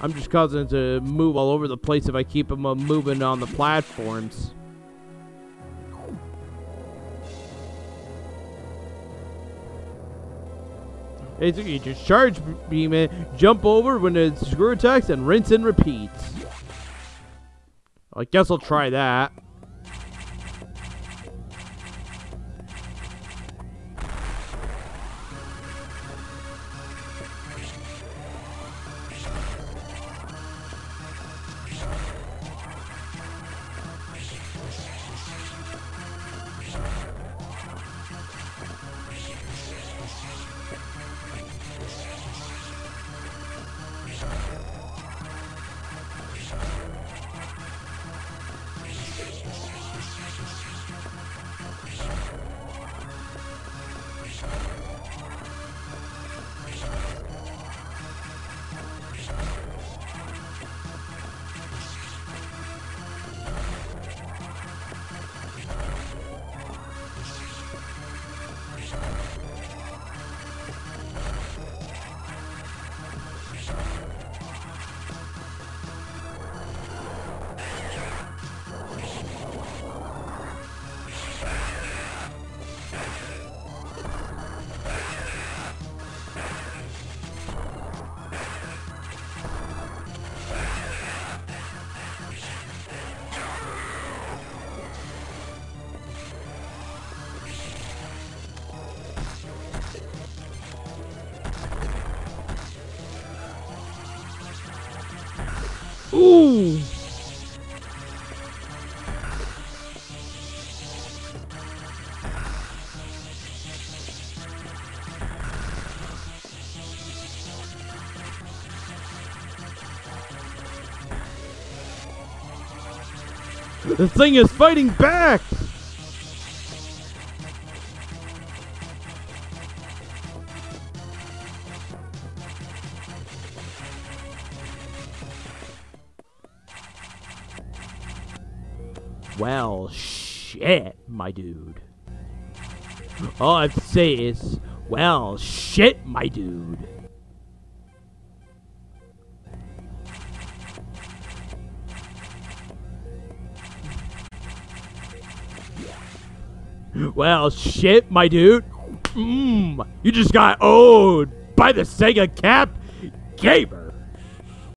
I'm just causing it to move all over the place if I keep them uh, moving on the platforms. Basically, just charge beam it, jump over when the screw attacks, and rinse and repeat. I guess I'll try that. Ooh! The thing is fighting back! Well, shit, my dude. All I have to say is, well, shit, my dude. Well, shit, my dude. Mmm, you just got owed by the Segacamp Gamer.